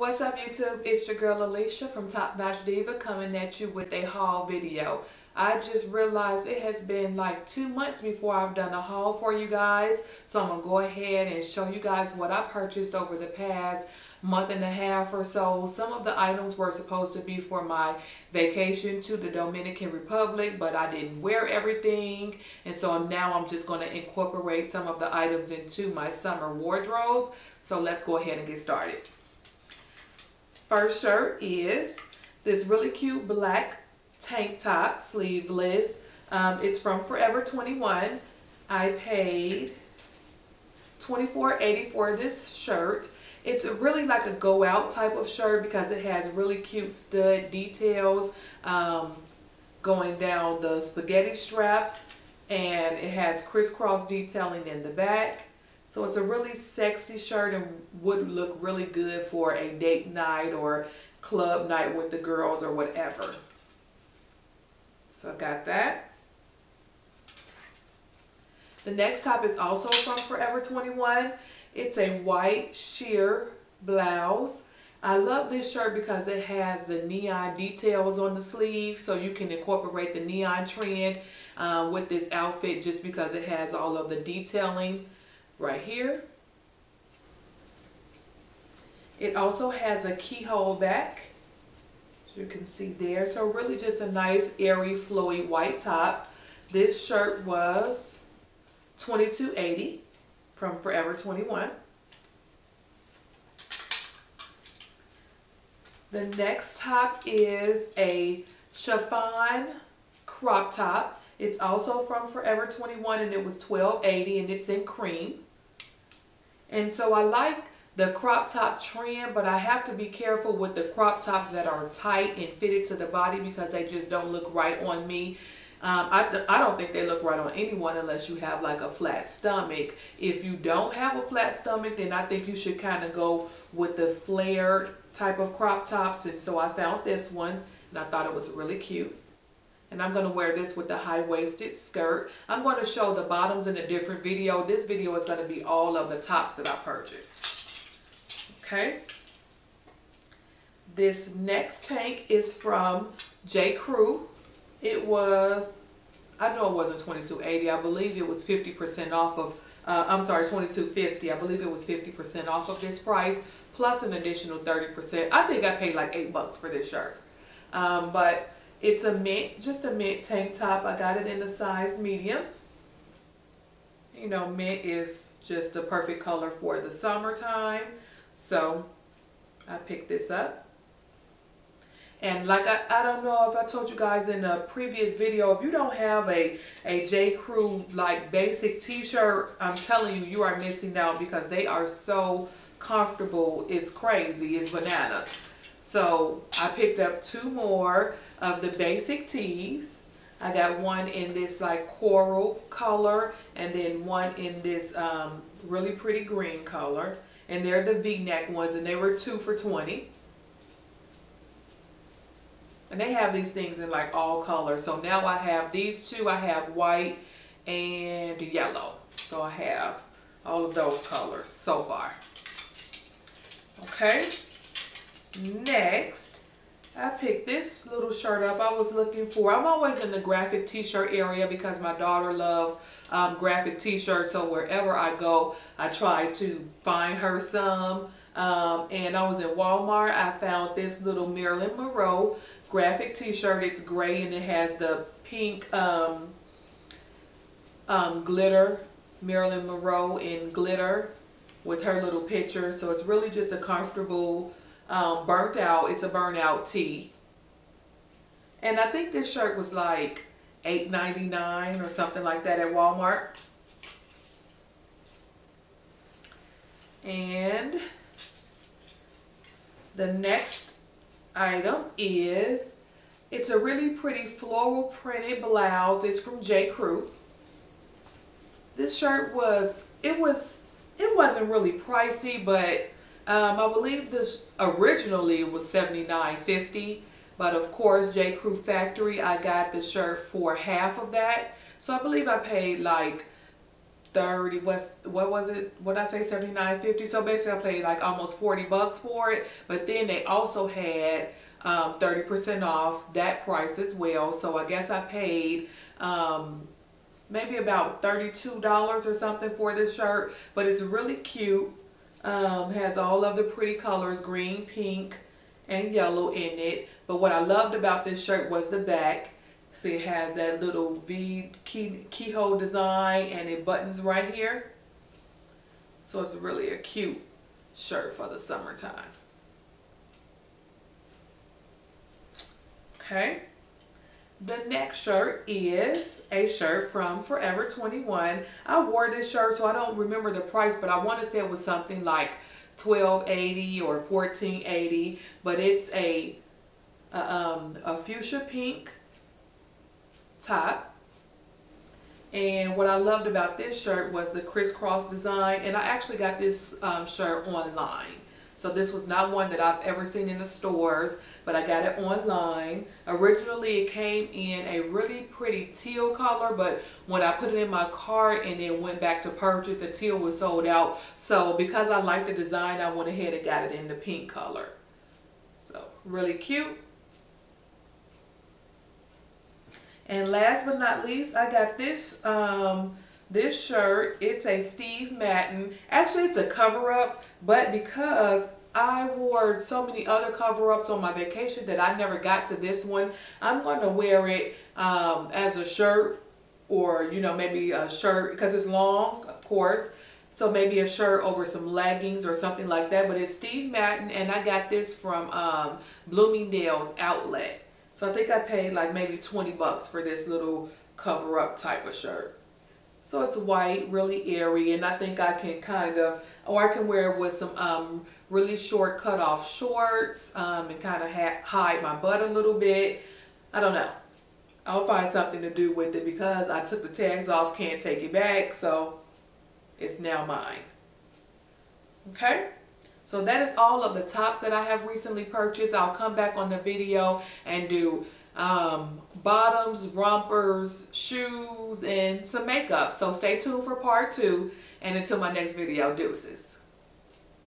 What's up YouTube? It's your girl Alicia from Top Notch Diva coming at you with a haul video. I just realized it has been like two months before I've done a haul for you guys. So I'm going to go ahead and show you guys what I purchased over the past month and a half or so. Some of the items were supposed to be for my vacation to the Dominican Republic, but I didn't wear everything. And so now I'm just going to incorporate some of the items into my summer wardrobe. So let's go ahead and get started. First shirt is this really cute black tank top, sleeveless. Um, it's from Forever 21. I paid $24.80 for this shirt. It's really like a go out type of shirt because it has really cute stud details um, going down the spaghetti straps and it has crisscross detailing in the back. So it's a really sexy shirt and would look really good for a date night or club night with the girls or whatever. So I got that. The next top is also from Forever 21. It's a white sheer blouse. I love this shirt because it has the neon details on the sleeve so you can incorporate the neon trend um, with this outfit just because it has all of the detailing right here. It also has a keyhole back, as you can see there. So really just a nice airy flowy white top. This shirt was $22.80 from Forever 21. The next top is a chiffon crop top. It's also from Forever 21 and it was $12.80 and it's in cream. And so I like the crop top trend, but I have to be careful with the crop tops that are tight and fitted to the body because they just don't look right on me. Um, I, I don't think they look right on anyone unless you have like a flat stomach. If you don't have a flat stomach, then I think you should kind of go with the flared type of crop tops. And so I found this one and I thought it was really cute. And I'm going to wear this with the high-waisted skirt. I'm going to show the bottoms in a different video. This video is going to be all of the tops that I purchased. Okay. This next tank is from J. Crew. It was, I know it wasn't 22.80. I believe it was 50% off of, uh, I'm sorry, 22.50. I believe it was 50% off of this price plus an additional 30%. I think I paid like eight bucks for this shirt. Um, but it's a mint, just a mint tank top. I got it in a size medium. You know, mint is just a perfect color for the summertime. So I picked this up. And like I, I don't know if I told you guys in a previous video, if you don't have a, a J. Crew like basic t-shirt, I'm telling you, you are missing out because they are so comfortable. It's crazy. It's bananas. So I picked up two more of the basic tees. I got one in this like coral color and then one in this um, really pretty green color. And they're the v-neck ones and they were two for 20. And they have these things in like all colors. So now I have these two. I have white and yellow. So I have all of those colors so far. Okay. Next, I picked this little shirt up I was looking for. I'm always in the graphic t-shirt area because my daughter loves um, graphic t-shirts. So wherever I go, I try to find her some. Um, and I was in Walmart. I found this little Marilyn Monroe graphic t-shirt. It's gray and it has the pink um, um, glitter, Marilyn Monroe in glitter with her little picture. So it's really just a comfortable, um, burnt out. It's a burnout tee. And I think this shirt was like $8.99 or something like that at Walmart. And the next item is, it's a really pretty floral printed blouse. It's from J. Crew. This shirt was, it was, it wasn't really pricey, but um, I believe this originally was $79.50. But of course, J. Crew Factory, I got the shirt for half of that. So I believe I paid like 30 what's what was it what did i say 79.50 so basically i paid like almost 40 bucks for it but then they also had um, 30% off that price as well so i guess i paid um, maybe about $32 or something for this shirt but it's really cute um, has all of the pretty colors green pink and yellow in it but what i loved about this shirt was the back See, it has that little V key, keyhole design and it buttons right here. So it's really a cute shirt for the summertime. Okay. The next shirt is a shirt from Forever 21. I wore this shirt so I don't remember the price, but I want to say it was something like 12.80 or 14.80, but it's a, a, um, a fuchsia pink top. And what I loved about this shirt was the crisscross design. And I actually got this um, shirt online. So this was not one that I've ever seen in the stores, but I got it online. Originally it came in a really pretty teal color, but when I put it in my cart and then went back to purchase, the teal was sold out. So because I like the design, I went ahead and got it in the pink color. So really cute. And last but not least, I got this um, this shirt. It's a Steve Madden. Actually, it's a cover-up, but because I wore so many other cover-ups on my vacation that I never got to this one, I'm going to wear it um, as a shirt or, you know, maybe a shirt because it's long, of course. So maybe a shirt over some leggings or something like that. But it's Steve Madden, and I got this from um, Bloomingdale's outlet. So I think I paid like maybe 20 bucks for this little cover up type of shirt. So it's white, really airy, and I think I can kind of, or I can wear it with some um, really short cut off shorts um, and kind of hide my butt a little bit. I don't know. I'll find something to do with it because I took the tags off, can't take it back, so it's now mine. Okay? So that is all of the tops that I have recently purchased. I'll come back on the video and do um, bottoms, rompers, shoes, and some makeup. So stay tuned for part two. And until my next video, deuces.